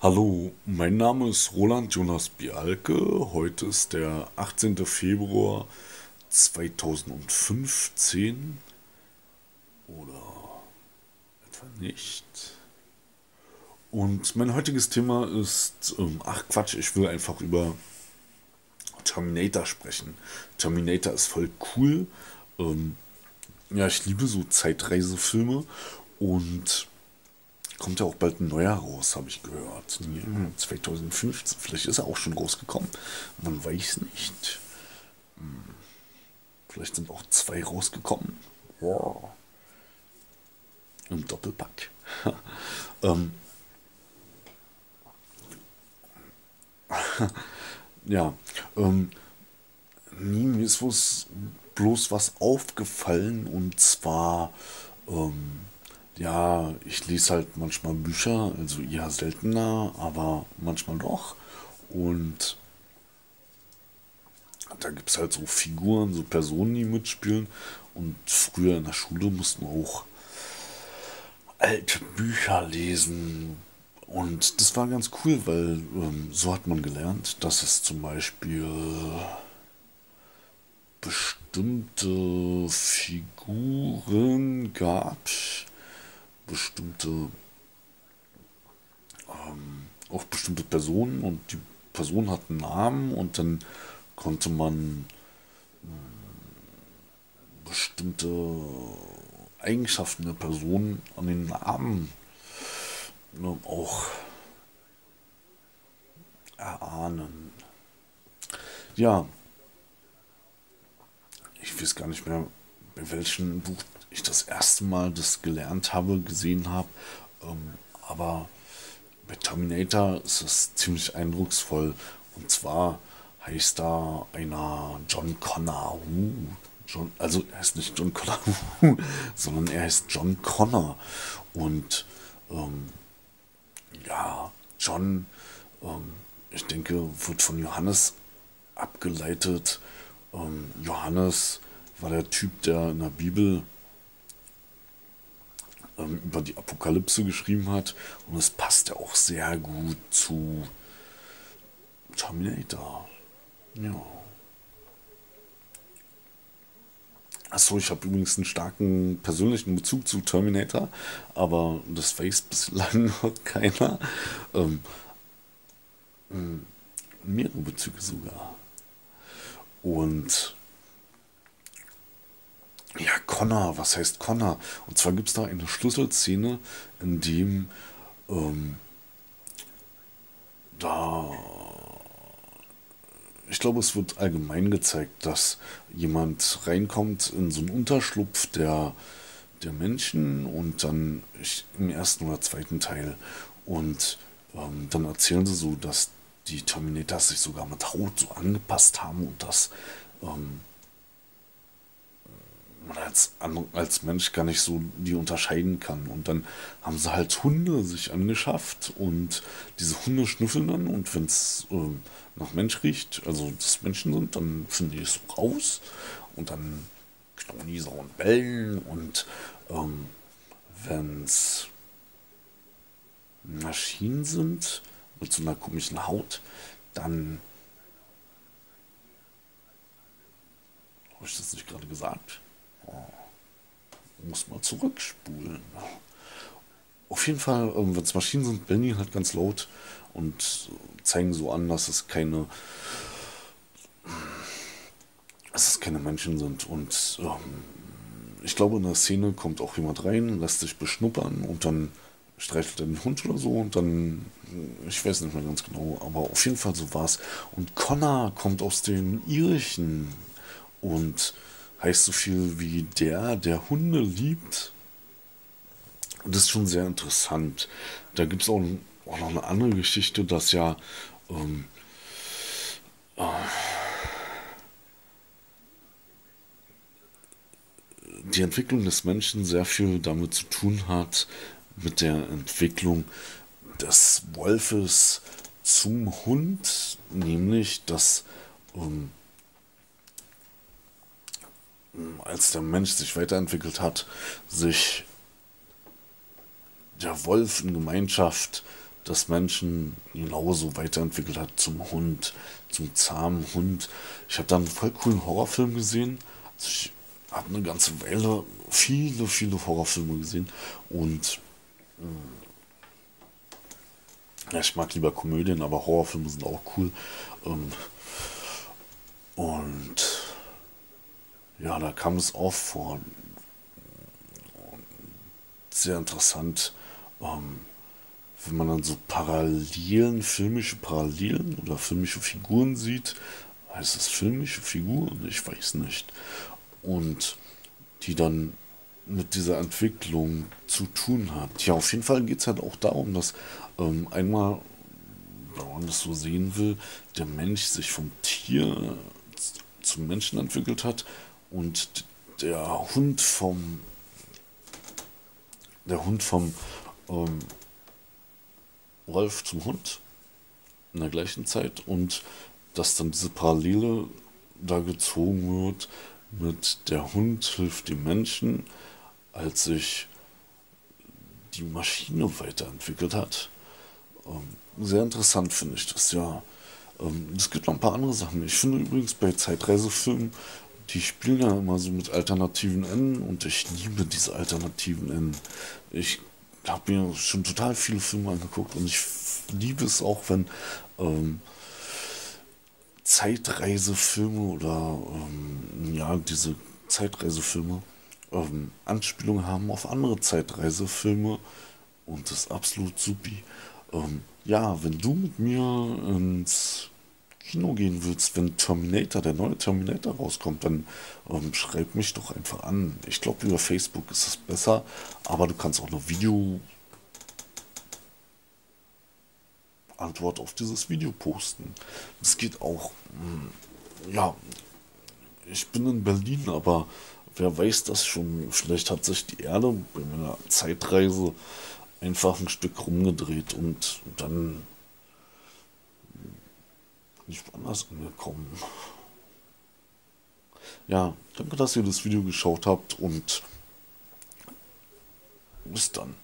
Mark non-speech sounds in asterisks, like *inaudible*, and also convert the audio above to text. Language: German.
Hallo, mein Name ist Roland Jonas Bialke. Heute ist der 18. Februar 2015 oder etwa nicht. Und mein heutiges Thema ist, ähm, ach Quatsch, ich will einfach über Terminator sprechen. Terminator ist voll cool. Ähm, ja, ich liebe so Zeitreisefilme und kommt ja auch bald ein neuer raus, habe ich gehört. 2015, vielleicht ist er auch schon rausgekommen. Man weiß nicht. Hm. Vielleicht sind auch zwei rausgekommen. Wow. Im Doppelpack. *laughs* ähm. *laughs* ja, ähm, nie, mir ist bloß was aufgefallen und zwar, ähm, ja, ich lese halt manchmal Bücher, also eher seltener, aber manchmal doch. Und da gibt es halt so Figuren, so Personen, die mitspielen. Und früher in der Schule mussten auch alte Bücher lesen. Und das war ganz cool, weil ähm, so hat man gelernt, dass es zum Beispiel bestimmte Figuren gab, bestimmte ähm, auch bestimmte Personen und die Person hat einen Namen und dann konnte man äh, bestimmte Eigenschaften der Person an den Namen ne, auch erahnen. Ja, ich weiß gar nicht mehr, bei welchem Buch ich das erste Mal das gelernt habe, gesehen habe. Ähm, aber bei Terminator ist es ziemlich eindrucksvoll. Und zwar heißt da einer John Connor. John, also er heißt nicht John Connor, *laughs* sondern er heißt John Connor. Und ähm, ja, John, ähm, ich denke, wird von Johannes abgeleitet. Ähm, Johannes war der Typ, der in der Bibel ähm, über die Apokalypse geschrieben hat. Und es passt ja auch sehr gut zu Terminator. Ja. Achso, ich habe übrigens einen starken persönlichen Bezug zu Terminator, aber das weiß bislang *laughs* noch keiner. Ähm, hm, mehrere Bezüge sogar. Und Connor, was heißt Connor? Und zwar gibt es da eine Schlüsselszene, in dem ähm, da ich glaube, es wird allgemein gezeigt, dass jemand reinkommt in so einen Unterschlupf der, der Menschen und dann ich, im ersten oder zweiten Teil und ähm, dann erzählen sie so, dass die Terminators sich sogar mit Haut so angepasst haben und dass ähm, man als, als Mensch gar nicht so die unterscheiden kann. Und dann haben sie halt Hunde sich angeschafft und diese Hunde schnüffeln dann und wenn es ähm, nach Mensch riecht, also das Menschen sind, dann finden die es raus und dann knurren die so und bellen und ähm, wenn es Maschinen sind mit so einer komischen Haut, dann habe ich das nicht gerade gesagt? Muss mal zurückspulen. Auf jeden Fall, ähm, wenn es Maschinen sind, bellen die halt ganz laut und zeigen so an, dass es keine dass es keine Menschen sind. Und ähm, ich glaube, in der Szene kommt auch jemand rein, lässt sich beschnuppern und dann streichelt er den Hund oder so und dann, ich weiß nicht mehr ganz genau, aber auf jeden Fall so war es. Und Connor kommt aus den Irischen und heißt so viel wie der, der Hunde liebt. Und das ist schon sehr interessant. Da gibt es auch, auch, noch eine andere Geschichte, dass ja ähm, äh, die Entwicklung des Menschen sehr viel damit zu tun hat, mit der Entwicklung des Wolfes zum Hund, nämlich dass ähm, als der Mensch sich weiterentwickelt hat, sich der Wolf in Gemeinschaft das Menschen genauso weiterentwickelt hat zum Hund, zum zahmen Hund. Ich habe da einen voll coolen Horrorfilm gesehen. Also ich habe eine ganze Weile viele, viele Horrorfilme gesehen und äh, ja, ich mag lieber Komödien, aber Horrorfilme sind auch cool. Ähm, und ja, da kam es auch vor. Sehr interessant, ähm, wenn man dann so Parallelen, filmische Parallelen oder filmische Figuren sieht. Heißt es filmische Figuren? Ich weiß nicht. Und die dann mit dieser Entwicklung zu tun hat. Ja, auf jeden Fall geht es halt auch darum, dass ähm, einmal, wenn man das so sehen will, der Mensch sich vom Tier zum Menschen entwickelt hat und der Hund vom der Hund vom ähm, Wolf zum Hund in der gleichen Zeit und dass dann diese Parallele da gezogen wird mit der Hund hilft dem Menschen, als sich die Maschine weiterentwickelt hat. Ähm, sehr interessant finde ich das, ja. Ähm, es gibt noch ein paar andere Sachen. Ich finde übrigens bei Zeitreisefilmen, die spielen ja immer so mit alternativen Enden und ich liebe diese alternativen Enden. Ich habe mir schon total viele Filme angeguckt und ich liebe es auch, wenn ähm, Zeitreisefilme oder ähm, ja, diese Zeitreisefilme ähm, Anspielungen haben auf andere Zeitreisefilme und das ist absolut supi. Ähm, ja, wenn du mit mir ins Kino gehen willst, wenn Terminator, der neue Terminator rauskommt, dann ähm, schreib mich doch einfach an. Ich glaube, über Facebook ist es besser, aber du kannst auch noch Video Antwort auf dieses Video posten. Es geht auch, hm, ja, ich bin in Berlin, aber wer weiß das schon, vielleicht hat sich die Erde bei meiner Zeitreise einfach ein Stück rumgedreht und dann nicht woanders angekommen. Ja, danke, dass ihr das Video geschaut habt und bis dann.